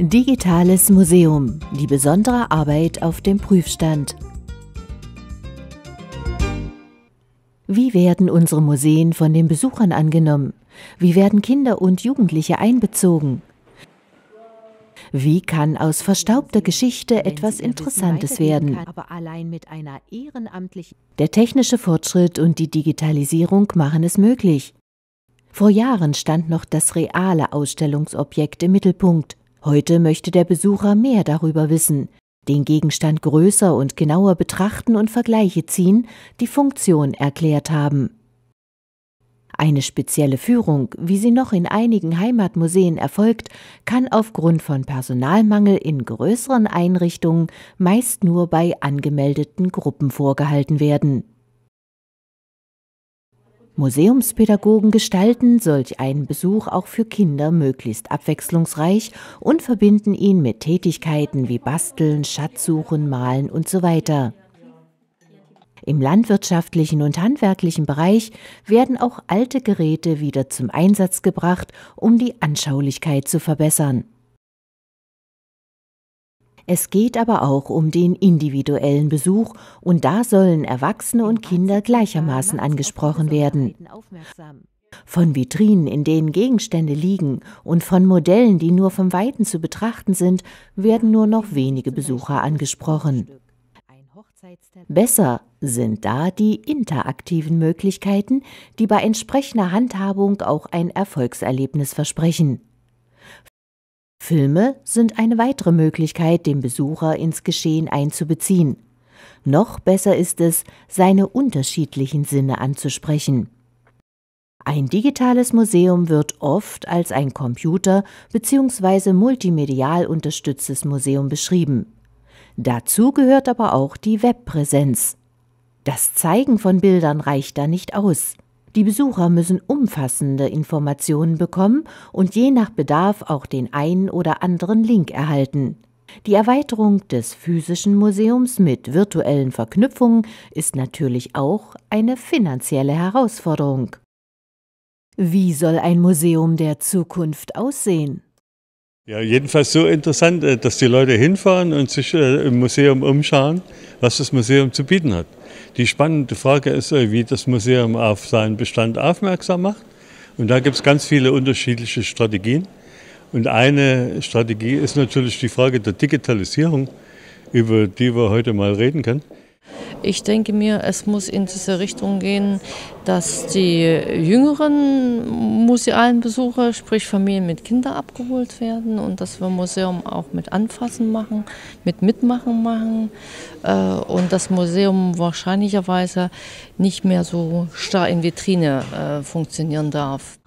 Digitales Museum. Die besondere Arbeit auf dem Prüfstand. Wie werden unsere Museen von den Besuchern angenommen? Wie werden Kinder und Jugendliche einbezogen? Wie kann aus verstaubter Geschichte etwas Interessantes werden? Der technische Fortschritt und die Digitalisierung machen es möglich. Vor Jahren stand noch das reale Ausstellungsobjekt im Mittelpunkt. Heute möchte der Besucher mehr darüber wissen, den Gegenstand größer und genauer betrachten und Vergleiche ziehen, die Funktion erklärt haben. Eine spezielle Führung, wie sie noch in einigen Heimatmuseen erfolgt, kann aufgrund von Personalmangel in größeren Einrichtungen meist nur bei angemeldeten Gruppen vorgehalten werden. Museumspädagogen gestalten solch einen Besuch auch für Kinder möglichst abwechslungsreich und verbinden ihn mit Tätigkeiten wie Basteln, Schatzsuchen, Malen usw. So Im landwirtschaftlichen und handwerklichen Bereich werden auch alte Geräte wieder zum Einsatz gebracht, um die Anschaulichkeit zu verbessern. Es geht aber auch um den individuellen Besuch und da sollen Erwachsene und Kinder gleichermaßen angesprochen werden. Von Vitrinen, in denen Gegenstände liegen und von Modellen, die nur vom Weiten zu betrachten sind, werden nur noch wenige Besucher angesprochen. Besser sind da die interaktiven Möglichkeiten, die bei entsprechender Handhabung auch ein Erfolgserlebnis versprechen. Filme sind eine weitere Möglichkeit, den Besucher ins Geschehen einzubeziehen. Noch besser ist es, seine unterschiedlichen Sinne anzusprechen. Ein digitales Museum wird oft als ein Computer- bzw. multimedial unterstütztes Museum beschrieben. Dazu gehört aber auch die Webpräsenz. Das Zeigen von Bildern reicht da nicht aus. Die Besucher müssen umfassende Informationen bekommen und je nach Bedarf auch den einen oder anderen Link erhalten. Die Erweiterung des physischen Museums mit virtuellen Verknüpfungen ist natürlich auch eine finanzielle Herausforderung. Wie soll ein Museum der Zukunft aussehen? Ja, jedenfalls so interessant, äh, dass die Leute hinfahren und sich äh, im Museum umschauen, was das Museum zu bieten hat. Die spannende Frage ist, äh, wie das Museum auf seinen Bestand aufmerksam macht. Und da gibt es ganz viele unterschiedliche Strategien. Und eine Strategie ist natürlich die Frage der Digitalisierung, über die wir heute mal reden können. Ich denke mir, es muss in diese Richtung gehen, dass die jüngeren musealen Besucher, sprich Familien mit Kindern, abgeholt werden und dass wir Museum auch mit Anfassen machen, mit Mitmachen machen äh, und das Museum wahrscheinlicherweise nicht mehr so starr in Vitrine äh, funktionieren darf.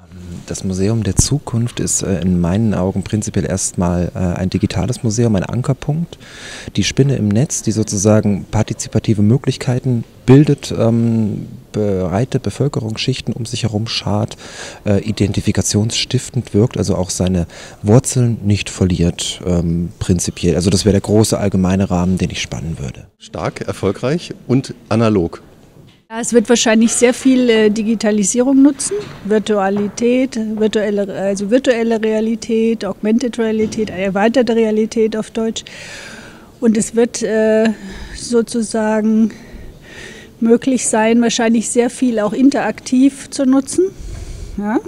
Das Museum der Zukunft ist äh, in meinen Augen prinzipiell erstmal äh, ein digitales Museum, ein Ankerpunkt. Die Spinne im Netz, die sozusagen partizipative Möglichkeiten bildet, ähm, breite Bevölkerungsschichten um sich herum schart, äh, identifikationsstiftend wirkt, also auch seine Wurzeln nicht verliert, ähm, prinzipiell. Also das wäre der große allgemeine Rahmen, den ich spannen würde. Stark, erfolgreich und analog. Es wird wahrscheinlich sehr viel äh, Digitalisierung nutzen, Virtualität, virtuelle, also virtuelle Realität, Augmented Realität, erweiterte Realität auf Deutsch. Und es wird äh, sozusagen möglich sein, wahrscheinlich sehr viel auch interaktiv zu nutzen. Ja?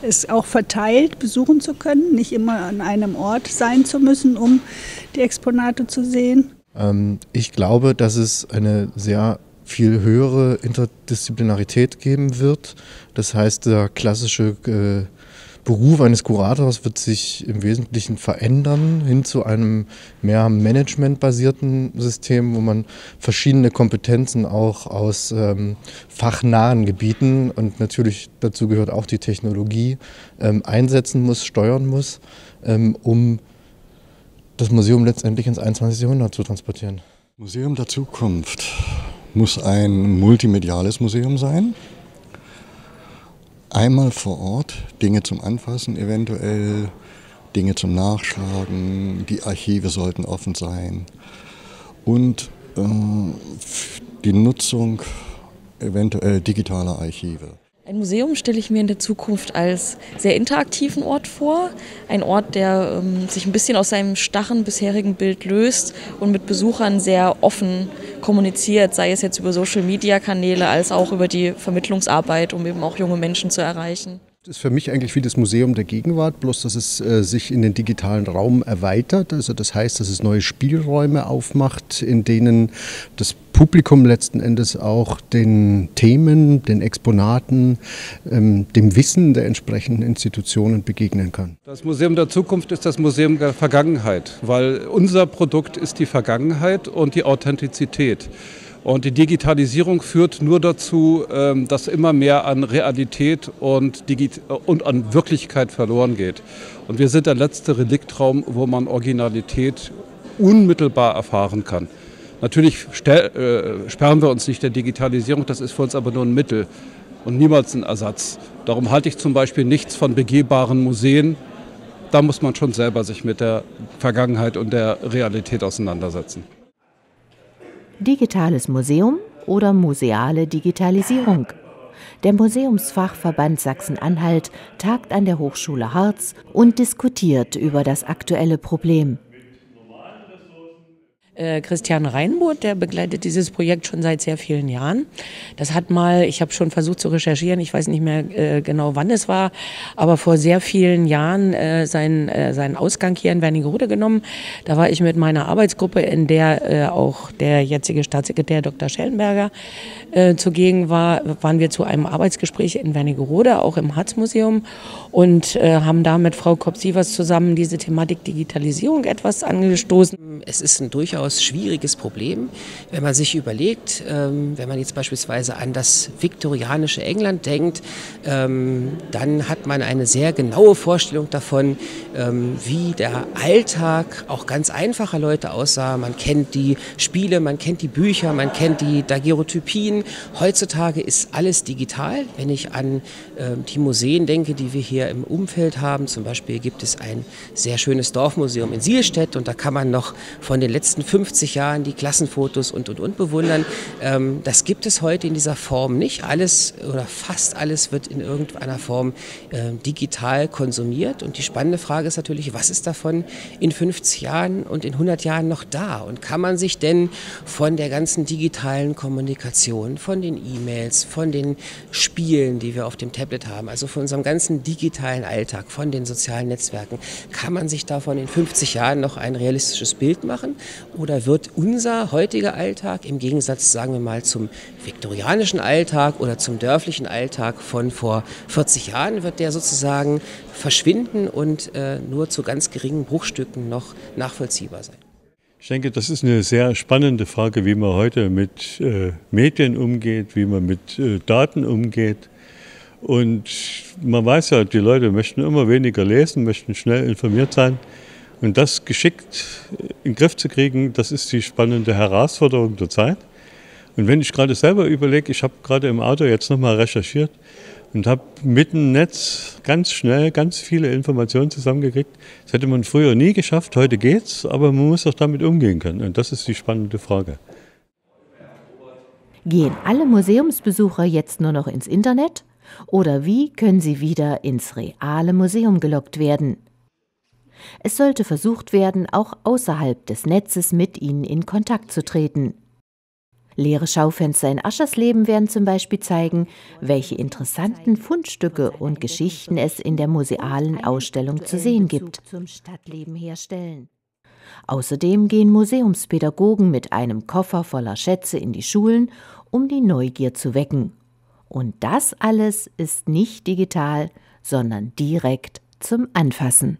Es auch verteilt besuchen zu können, nicht immer an einem Ort sein zu müssen, um die Exponate zu sehen. Ähm, ich glaube, dass es eine sehr viel höhere Interdisziplinarität geben wird. Das heißt, der klassische äh, Beruf eines Kurators wird sich im Wesentlichen verändern hin zu einem mehr managementbasierten System, wo man verschiedene Kompetenzen auch aus ähm, fachnahen Gebieten und natürlich dazu gehört auch die Technologie ähm, einsetzen muss, steuern muss, ähm, um das Museum letztendlich ins 21. Jahrhundert zu transportieren. Museum der Zukunft muss ein multimediales Museum sein. Einmal vor Ort Dinge zum Anfassen, eventuell Dinge zum Nachschlagen, die Archive sollten offen sein und äh, die Nutzung eventuell digitaler Archive. Ein Museum stelle ich mir in der Zukunft als sehr interaktiven Ort vor. Ein Ort, der ähm, sich ein bisschen aus seinem starren bisherigen Bild löst und mit Besuchern sehr offen kommuniziert, sei es jetzt über Social-Media-Kanäle als auch über die Vermittlungsarbeit, um eben auch junge Menschen zu erreichen. Das ist für mich eigentlich wie das Museum der Gegenwart, bloß dass es äh, sich in den digitalen Raum erweitert. Also das heißt, dass es neue Spielräume aufmacht, in denen das Publikum letzten Endes auch den Themen, den Exponaten, ähm, dem Wissen der entsprechenden Institutionen begegnen kann. Das Museum der Zukunft ist das Museum der Vergangenheit, weil unser Produkt ist die Vergangenheit und die Authentizität. Und die Digitalisierung führt nur dazu, ähm, dass immer mehr an Realität und, und, an Wirklichkeit verloren geht. Und wir sind der letzte Reliktraum, wo man Originalität unmittelbar erfahren kann. Natürlich äh, sperren wir uns nicht der Digitalisierung, das ist für uns aber nur ein Mittel und niemals ein Ersatz. Darum halte ich zum Beispiel nichts von begehbaren Museen. Da muss man schon selber sich mit der Vergangenheit und der Realität auseinandersetzen. Digitales Museum oder museale Digitalisierung. Der Museumsfachverband Sachsen-Anhalt tagt an der Hochschule Harz und diskutiert über das aktuelle Problem. Äh, Christian Reinboth, der begleitet dieses Projekt schon seit sehr vielen Jahren. Das hat mal, ich habe schon versucht zu recherchieren, ich weiß nicht mehr äh, genau wann es war, aber vor sehr vielen Jahren äh, seinen, äh, seinen Ausgang hier in Wernigerode genommen. Da war ich mit meiner Arbeitsgruppe, in der äh, auch der jetzige Staatssekretär Dr. Schellenberger äh, zugegen war, waren wir zu einem Arbeitsgespräch in Wernigerode, auch im Harz-Museum und äh, haben da mit Frau Kopp-Sievers zusammen diese Thematik Digitalisierung etwas angestoßen. Es ist ein durchaus schwieriges Problem, wenn man sich überlegt, ähm, wenn man jetzt beispielsweise an das viktorianische England denkt, ähm, dann hat man eine sehr genaue Vorstellung davon, ähm, wie der Alltag auch ganz einfacher Leute aussah. Man kennt die Spiele, man kennt die Bücher, man kennt die Daguerreotypien. Heutzutage ist alles digital. Wenn ich an die Museen denke, die wir hier im Umfeld haben, zum Beispiel gibt es ein sehr schönes Dorfmuseum in Sielstedt und da kann man noch von den letzten 50 Jahren die Klassenfotos und und und bewundern. Ähm, das gibt es heute in dieser Form nicht. Alles oder fast alles wird in irgendeiner Form äh, digital konsumiert. Und die spannende Frage ist natürlich, was ist davon in 50 Jahren und in 100 Jahren noch da? Und kann man sich denn von der ganzen digitalen Kommunikation, von den E-Mails, von den Spielen, die wir auf dem Tablet haben, also von unserem ganzen digitalen Alltag, von den sozialen Netzwerken, kann man sich davon in 50 Jahren noch ein realistisches Bild machen? Oder wird unser heutiger Alltag im Gegensatz, sagen wir mal, zum viktorianischen Alltag oder zum dörflichen Alltag von vor 40 Jahren, wird der sozusagen verschwinden und äh, nur zu ganz geringen Bruchstücken noch nachvollziehbar sein? Ich denke, das ist eine sehr spannende Frage, wie man heute mit äh, Medien umgeht, wie man mit äh, Daten umgeht. Und man weiß ja, die Leute möchten immer weniger lesen, möchten schnell informiert sein. Und das geschickt in den Griff zu kriegen, das ist die spannende Herausforderung der Zeit. Und wenn ich gerade selber überlege, ich habe gerade im Auto jetzt nochmal recherchiert und habe mitten im Netz ganz schnell ganz viele Informationen zusammengekriegt. Das hätte man früher nie geschafft, heute geht's, aber man muss auch damit umgehen können. Und das ist die spannende Frage. Gehen alle Museumsbesucher jetzt nur noch ins Internet? Oder wie können sie wieder ins reale Museum gelockt werden? Es sollte versucht werden, auch außerhalb des Netzes mit ihnen in Kontakt zu treten. Leere Schaufenster in Aschersleben werden zum Beispiel zeigen, welche interessanten Fundstücke und Geschichten es in der musealen Ausstellung zu sehen gibt. Außerdem gehen Museumspädagogen mit einem Koffer voller Schätze in die Schulen, um die Neugier zu wecken. Und das alles ist nicht digital, sondern direkt zum Anfassen.